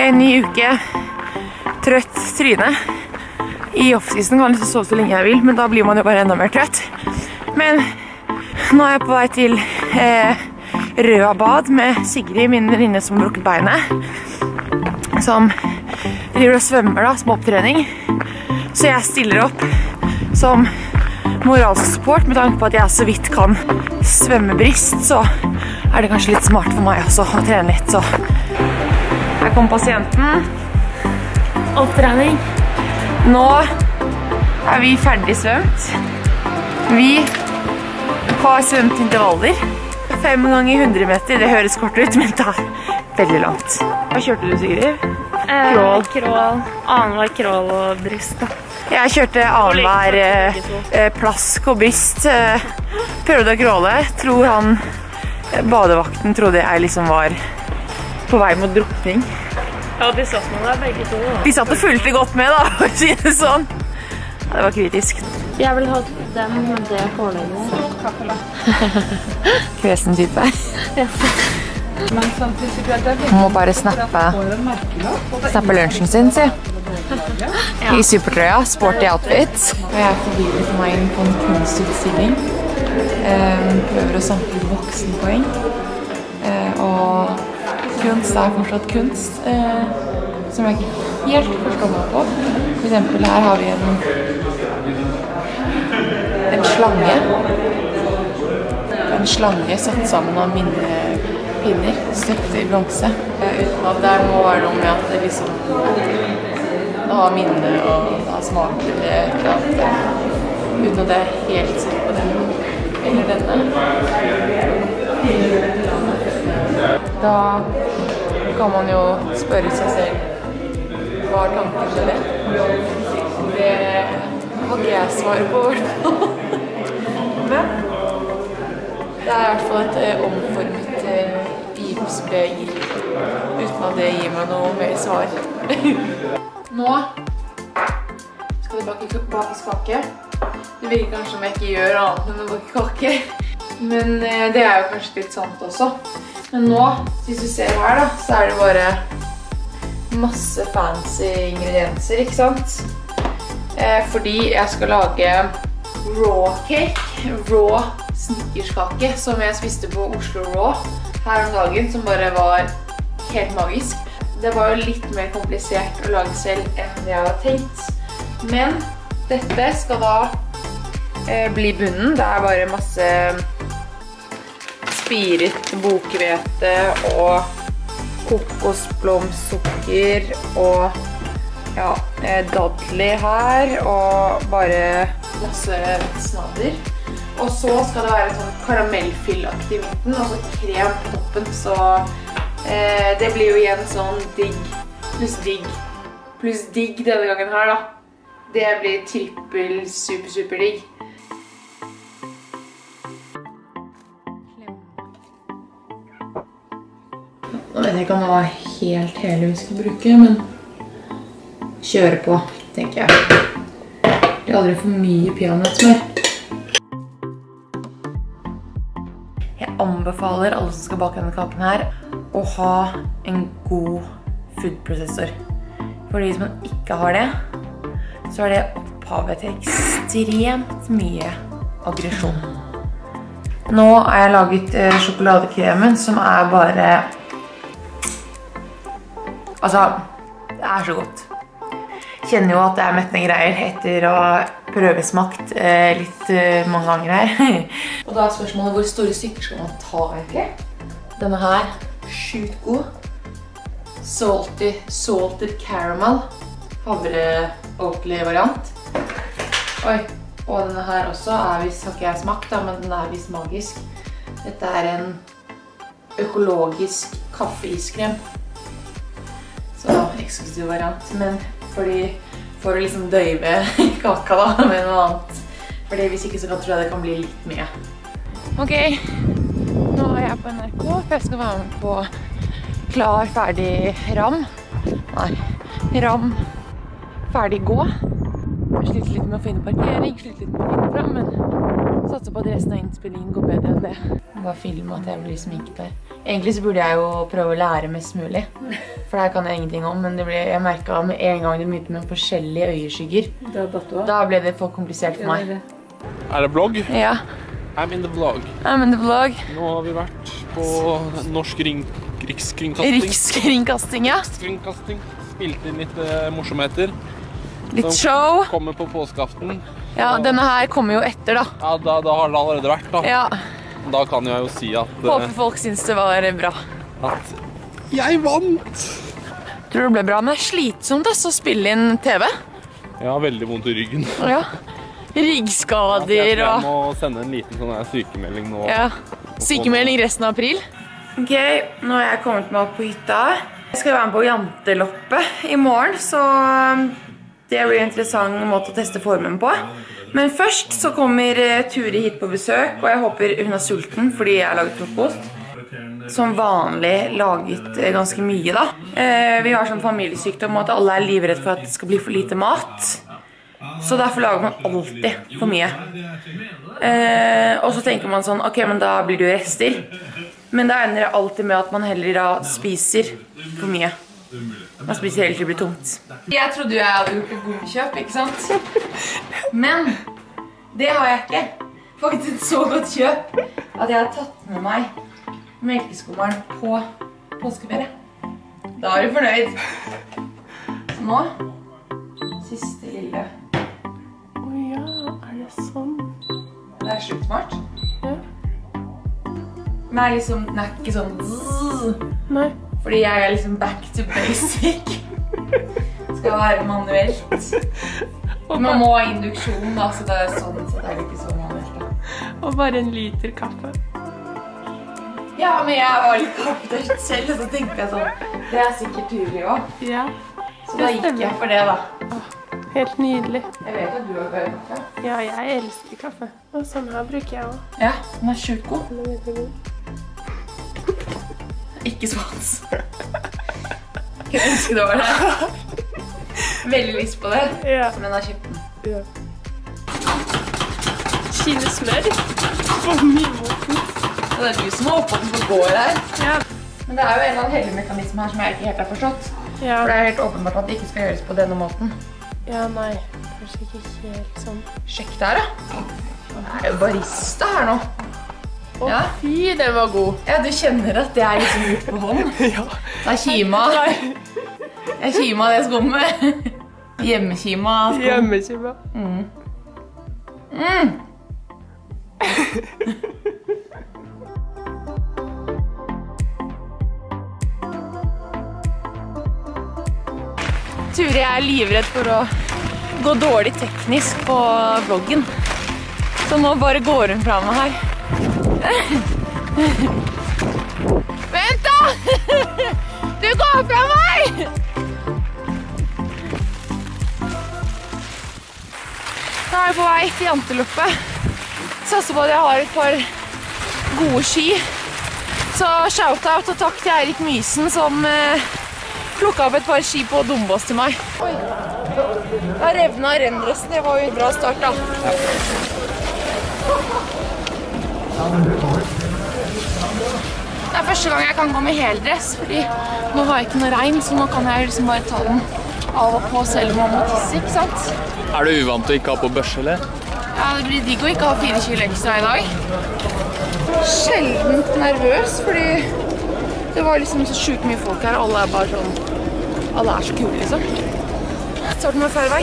En ny uke. Trøtt tryne. I offseason kan jeg sove så lenge jeg vil, men da blir man jo bare enda mer trøtt. Men nå er jeg på vei til eh, Røa bad med Sigrid, min venninne som har brukket beinet. Som driver og svømmer da, som opptrening. Så jeg stiller opp som moralsk support med tanke på at jeg så vidt kan svømmebrist, så er det kanskje litt smart for meg også å trene litt, så her kommer pasienten. Opptrening. Nå er vi ferdig svømt. Vi har svømt intervaller. Fem ganger 100 meter, det høres kort ut, men det er veldig langt. Hva kjørte du, Sigrid? Krål. Krål. Annenhver krål og bryst. da. Jeg kjørte annenhver eh, eh, plask og brist. Eh, prøvde å kråle. Tror han eh, badevakten trodde jeg liksom var på vei mot drukning. Ja, de satt med deg begge to. da. De satt og fulgte godt med, da, for å si det sånn. Ja, Det var kritisk. Jeg vil ha den med det pålegget. Kresen type. Må bare snappe, snappe lunsjen sin, si. I supertrøya, sporty outfit. Og jeg forvirret meg inn på en kunstutstilling. Eh, prøver å samle voksenpoeng. Kunst er fortsatt kunst, eh, som jeg ikke helt forstår meg på. For eksempel her har vi en, en slange. En slange satt sammen av minnepinner, støpt i bronse. Eh, Uten at det må være noe med at det liksom det har minne og det har smak eller et eller annet. Uten at jeg er helt sikker på den eller denne. Da kan man jo spørre seg selv hva er tanken til det? Det har ikke jeg svar på, i hvert fall. Men det er i hvert fall et eh, omformet eh, gipsbeger. Uten at det gir meg noe mer svar. Nå skal det bake, kake. Det virker kanskje som jeg ikke gjør annet enn å bake kake. Men eh, det er jo kanskje litt sant også. Men nå, hvis du ser her da, så er det bare masse fancy ingredienser, ikke sant? Eh, fordi jeg skal lage raw cake, raw snickerskake, som jeg spiste på Oslo Raw her om dagen, som bare var helt magisk. Det var jo litt mer komplisert å lage selv enn jeg hadde tenkt. Men dette skal da eh, bli bunnen. Det er bare masse spiret bokhvete og kokosblomsukker og ja, eh, dadler her og bare masse snadder. Og så skal det være sånn karamellfyllaktig i og så krem på toppen. Så eh, det blir jo igjen sånn digg pluss digg pluss digg denne gangen her da. Det blir trippel super super digg. Vet ikke om det var helt hele vi skal bruke, men kjøre på, tenker jeg. Blir aldri for mye peanøttsmør. Jeg anbefaler alle som skal bake denne kaken her, å ha en god foodprosessor. Fordi hvis man ikke har det, så er det opphavet til ekstremt mye aggresjon. Nå har jeg laget eh, sjokoladekremen, som er bare Altså, det er så godt. Kjenner jo at det er mettende greier etter å ha prøvesmakt eh, litt eh, mange ganger her. Og da er spørsmålet hvor store stykker skal man ta egentlig? Denne her, sjukt god. Salty, salted caramel. Havre-oatly-variant. Oi, og denne her også er visst, har ikke jeg smakt da, men den er visst magisk. Dette er en økologisk kaffeiskrem. Så eksklusiv variant, men fordi, for å liksom døyve kaka da, med noe annet. Fordi hvis ikke så kan tror jeg det kan bli litt mye. Ok, nå er jeg på NRK, for jeg skal være med på klar, ferdig ram. Nei, ram, ferdig gå. Jeg sliter litt med å finne parkering, sliter litt med å finne fram, men satser på at resten av innspillingen går bedre enn det. Bare film at jeg blir sminket her. Egentlig så burde jeg jo prøve å lære mest mulig. For det her kan jeg ingenting om, men det ble, jeg merka med en gang det begynte med forskjellige øyeskygger. Da. Da ble det for komplisert for meg. Er det blogg? Ja. I'm in the vlog. I'm in the vlog. Nå har vi vært på Norsk ring Rikskringkasting. Rikskringkasting, ja. Rikskringkasting. Spilte inn litt eh, morsomheter. Litt show. Kommer på påskeaften. Ja, denne her kommer jo etter, da. Ja, da, da har det allerede vært, da. Ja. Da kan jeg jo si at, Håper eh, folk syns det var bra. at jeg vant! Tror du det ble bra, men det er slitsomt å spille inn TV. Jeg har veldig vondt i ryggen. Ja. Ryggskader og ja, jeg må sende en liten sånn her sykemelding nå. ja. Sykemelding resten av april. Ok, nå har jeg kommet meg opp på hytta. Jeg skal være med på janteloppet i morgen, så um, det blir en interessant måte å teste formen på. Men først så kommer eh, Turi hit på besøk, og jeg håper hun er sulten fordi jeg har laget frokost. Som vanlig laget eh, ganske mye da. Eh, vi har sånn familiesykdom at alle er livredd for at det skal bli for lite mat. Så derfor lager man alltid for mye. Eh, og så tenker man sånn, ok, men da blir det jo rester. Men da ender det alltid med at man heller da spiser for mye. Man spiser helt til det blir tomt. Jeg trodde jo jeg hadde gjort et bomkjøp, ikke sant? Men det har jeg ikke. Faktisk et så godt kjøp at jeg har tatt med meg melkeskummeren på påskeferie. Da er du fornøyd. Så nå, siste lille Å ja, er det sånn? Det er sjukt smart. Ja. Men er liksom, den er ikke sånn zzz, Nei. Fordi jeg er liksom back to basic. Skal være manuelt. Man må ha induksjon, da, så det er sånn så det er ikke så manuelt. da. Og bare en liter kaffe. Ja, men jeg var litt opptatt selv, og så tenkte jeg sånn Det er sikkert Turi òg. Ja, Så da gikk jeg for det, da. helt nydelig. Jeg vet at du har glad kaffe. Ja, jeg elsker kaffe. Og sånn her bruker jeg òg. Ja, den er sjukt god. Ikke svans. Jeg ønsker det var det. Veldig lyst på det, Ja. men har kjøpt den. ja. Kinesmør. smør. For mye. Og det er du som har oppholdt den som går her. Ja. Men det er jo en eller annen hellig mekanisme her som jeg ikke helt har forstått. Ja. For det er helt åpenbart at det ikke skal gjøres på denne måten. ja, nei. Kanskje ikke helt sånn. Sjekk der, da. Det er jo barista her nå. Å, Ja. fy, den var god. Ja, du kjenner at det er liksom gjort på hånd? Ja. Det er kima. Jeg kima det skummet. Hjemmekima skum. Hjemmekjøpa. Turi er livredd for å gå dårlig teknisk på vloggen. Så nå bare går hun fra meg her. Vent da! Du går fra meg! Nå er jeg på vei til janteloppet. Satser på at jeg har et par gode ski. Så shout-out og takk til Eirik Mysen som eh, plukka opp et par ski på Dombås til meg. Oi. Da revna renndressen. Det var jo en bra start, da. Det er første gang jeg kan gå med heldress, fordi nå har jeg ikke noe regn, så nå kan jeg liksom bare ta den av og på selv om man må tisse, ikke sant? Er du uvant til å ikke ha på børse, eller? Ja, det blir digg å ikke ha fire kilo ekstra i dag. Sjeldent nervøs, fordi det var liksom så sjukt mye folk her. Alle er bare sånn Alle er så kule, liksom. Starten var feil vei.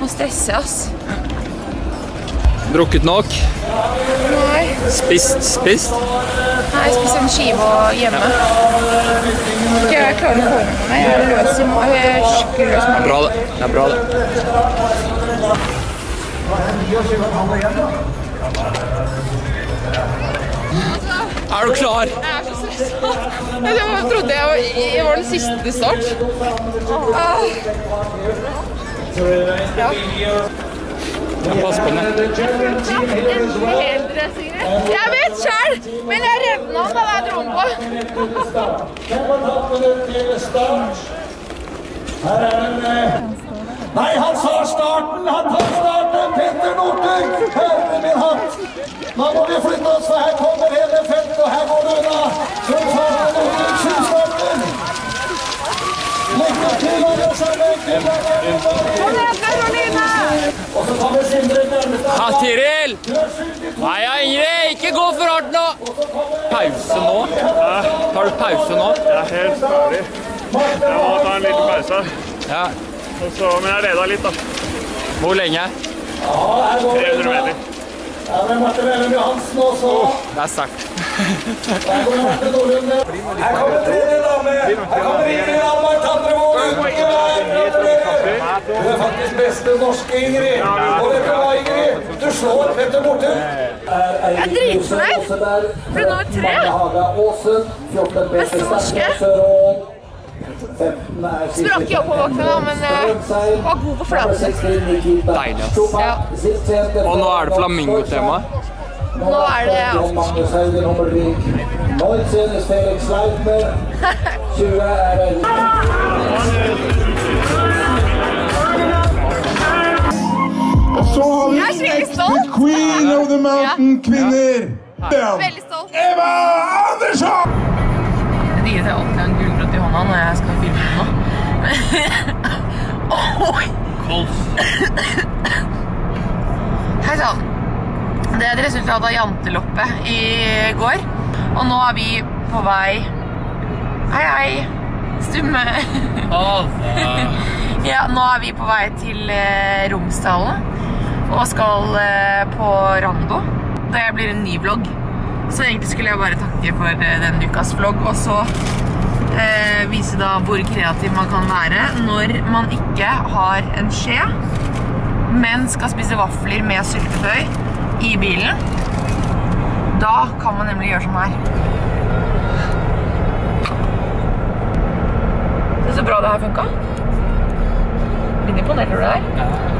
Nå stresser jeg, ass. Drukket nok? Nei, Spist? Spist? Nei jeg spiser en skive hjemme. Ikke jeg klarer å holde meg. Jeg er løs i magen. Jeg er skikkelig løs i. Bra, det. Det er bra, det. Er du klar? Jeg er så stressa. Jeg trodde jeg var, jeg var den siste start. Ah. Pass på den. Jeg vet sjøl, men jeg revna da jeg dro den på. Nei, han sa starten! Han tar starten! Petter Northug! Herre min hatt! Nå må vi flytte oss, for her kommer hele feltet, og her går det unna! Så tar Northug sin starter! Til til engasjement. Og så kommer Sindre Nærmestad. Ja, Tiril! Nei, ja, Ingrid, ikke gå for hardt nå! Pause nå? Tar du pause nå? Jeg er helt ferdig. Jeg må ta en liten pause. Ja. Og så, men jeg leda litt, da. Hvor lenge? Ja, her går 300 meter. Her er Marte Vellum Johansen også. Det er sterkt. Her kommer tredje dame. Her kommer Ingrid Almar Tandrevold. Gratulerer. Du er faktisk beste norske, Ingrid. Og vet du hva, Ingrid? Du slår Petter Northug. Jeg er dritfornøyd. Ble nummer tre. Haga Aasen. 14 Beste norske. Sterkland i 15 er Sprakk ikke opp da, men uh, var god på flate. Nummer 16, Nikita Deilig, ass. Ja. Og nå er det flamingotema. Nå er det John alt. Magnus Haugen Hummelvik. 19 Felix Leitner. 20 Og så har vi Jeg stolt. queen of the mountain kvinner. Veldig stolt. Eva Andersson! Det gir seg alltid en gulrot i hånda når jeg skal. Oi! Hei sann. Det er et resultat av janteloppet i går. Og nå er vi på vei Hei, hei. Stumme. Ja, nå er vi på vei til eh, Romsdalen og skal eh, på Rando. Det blir en ny vlogg. Så egentlig skulle jeg bare takke for eh, denne ukas vlogg, og så eh, vise da hvor kreativ man kan være når man ikke har en skje, men skal spise vafler med syltetøy i bilen. Da kan man nemlig gjøre sånn her. Er så bra det her funka. Litt imponert over det her.